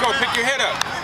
go, pick your head up.